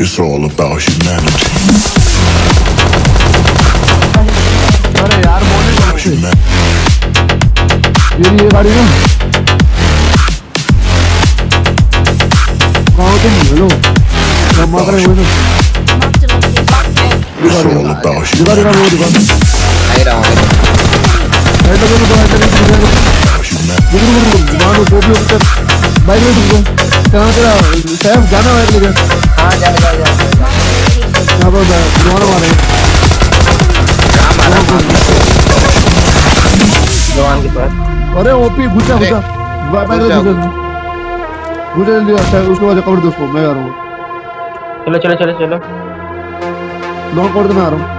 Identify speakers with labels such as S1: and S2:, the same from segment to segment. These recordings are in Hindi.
S1: It's all about humanity.
S2: It's all Yürü yürü arıyorum. Kahvaltı mı? Öyle mi? Ben madara koydum.
S1: It's all about humanity. Yukarı yukarı
S2: yukarı. Hayır abi. Hayır abi. Hayır abi. Hayır abi. Bayılıyordum. Sen canavar geliyor. है लेके
S3: हाँ जा जा जा जा।
S2: यहाँ पर दोबारा मारे
S3: जवान के पास।
S2: अरे ओपी घुसा घुसा। बाइक में
S3: घुसा।
S2: जल्दी अच्छा उसके बाद कवर दो उसको मैं आ रहा हूँ।
S3: चलो चलो चलो चलो।
S2: नॉक कवर तो मैं आ रहा हूँ।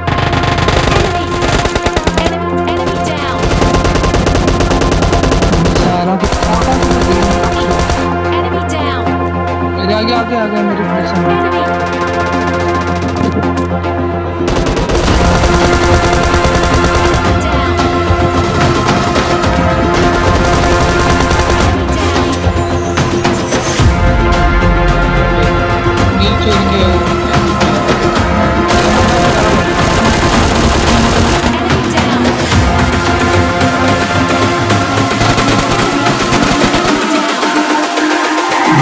S4: आगे आगे आ गया मेरे भाई